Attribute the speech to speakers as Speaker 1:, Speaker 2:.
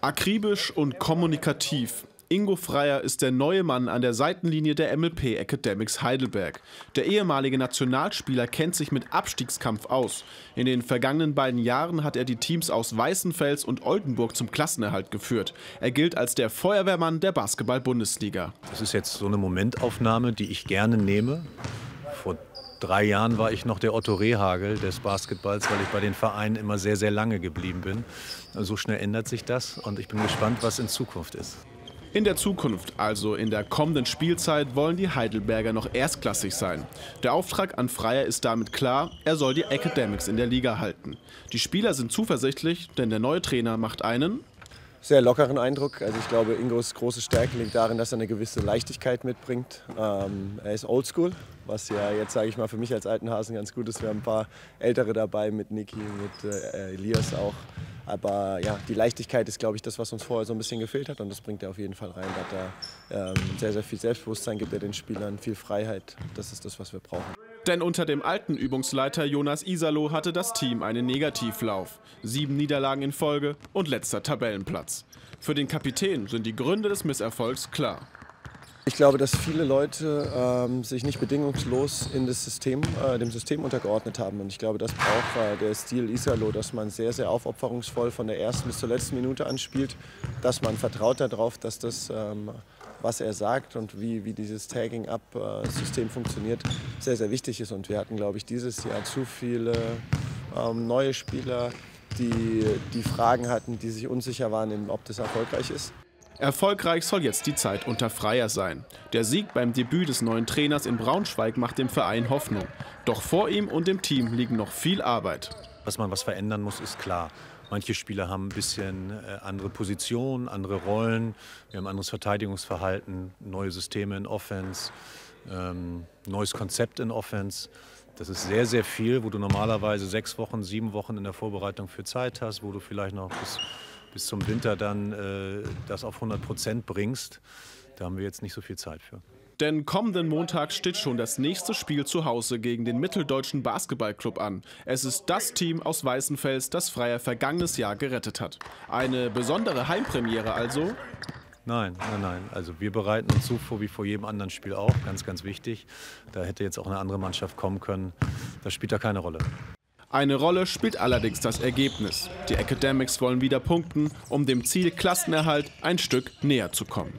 Speaker 1: Akribisch und kommunikativ. Ingo Freier ist der neue Mann an der Seitenlinie der MLP Academics Heidelberg. Der ehemalige Nationalspieler kennt sich mit Abstiegskampf aus. In den vergangenen beiden Jahren hat er die Teams aus Weißenfels und Oldenburg zum Klassenerhalt geführt. Er gilt als der Feuerwehrmann der Basketball-Bundesliga.
Speaker 2: Das ist jetzt so eine Momentaufnahme, die ich gerne nehme. Vor drei Jahren war ich noch der Otto Rehagel des Basketballs, weil ich bei den Vereinen immer sehr, sehr lange geblieben bin. So schnell ändert sich das und ich bin gespannt, was in Zukunft ist.
Speaker 1: In der Zukunft, also in der kommenden Spielzeit, wollen die Heidelberger noch erstklassig sein. Der Auftrag an Freier ist damit klar, er soll die Academics in der Liga halten. Die Spieler sind zuversichtlich, denn der neue Trainer macht einen
Speaker 3: sehr lockeren Eindruck. Also ich glaube, Ingos große Stärke liegt darin, dass er eine gewisse Leichtigkeit mitbringt. Ähm, er ist oldschool, was ja jetzt, sage ich mal, für mich als alten Hasen ganz gut ist. Wir haben ein paar Ältere dabei mit Niki, mit äh, Elias auch. Aber ja, die Leichtigkeit ist, glaube ich, das, was uns vorher so ein bisschen gefehlt hat. Und das bringt er auf jeden Fall rein. Da hat er ähm, sehr, sehr viel Selbstbewusstsein, gibt er den Spielern viel Freiheit. Das ist das, was wir brauchen.
Speaker 1: Denn unter dem alten Übungsleiter Jonas Isalo hatte das Team einen Negativlauf. Sieben Niederlagen in Folge und letzter Tabellenplatz. Für den Kapitän sind die Gründe des Misserfolgs klar.
Speaker 3: Ich glaube, dass viele Leute ähm, sich nicht bedingungslos in das System, äh, dem System untergeordnet haben. Und ich glaube, das braucht äh, der Stil Isalo, dass man sehr, sehr aufopferungsvoll von der ersten bis zur letzten Minute anspielt, dass man vertraut darauf, dass das, ähm, was er sagt und wie, wie dieses Tagging-Up-System funktioniert, sehr, sehr wichtig ist. Und wir hatten, glaube ich, dieses Jahr zu viele ähm, neue Spieler, die, die Fragen hatten, die sich unsicher waren, ob das erfolgreich ist.
Speaker 1: Erfolgreich soll jetzt die Zeit unter Freier sein. Der Sieg beim Debüt des neuen Trainers in Braunschweig macht dem Verein Hoffnung. Doch vor ihm und dem Team liegen noch viel Arbeit.
Speaker 2: Dass man was verändern muss, ist klar. Manche Spieler haben ein bisschen äh, andere Positionen, andere Rollen. Wir haben anderes Verteidigungsverhalten, neue Systeme in Offense, ähm, neues Konzept in Offense. Das ist sehr, sehr viel, wo du normalerweise sechs Wochen, sieben Wochen in der Vorbereitung für Zeit hast, wo du vielleicht noch bis bis zum Winter dann äh, das auf 100 Prozent bringst, da haben wir jetzt nicht so viel Zeit für.
Speaker 1: Denn kommenden Montag steht schon das nächste Spiel zu Hause gegen den Mitteldeutschen Basketballclub an. Es ist das Team aus Weißenfels, das Freier vergangenes Jahr gerettet hat. Eine besondere Heimpremiere also?
Speaker 2: Nein, nein, nein. Also wir bereiten uns so vor wie vor jedem anderen Spiel auch. Ganz, ganz wichtig. Da hätte jetzt auch eine andere Mannschaft kommen können. Das spielt da keine Rolle.
Speaker 1: Eine Rolle spielt allerdings das Ergebnis. Die Academics wollen wieder punkten, um dem Ziel Klassenerhalt ein Stück näher zu kommen.